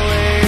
falling.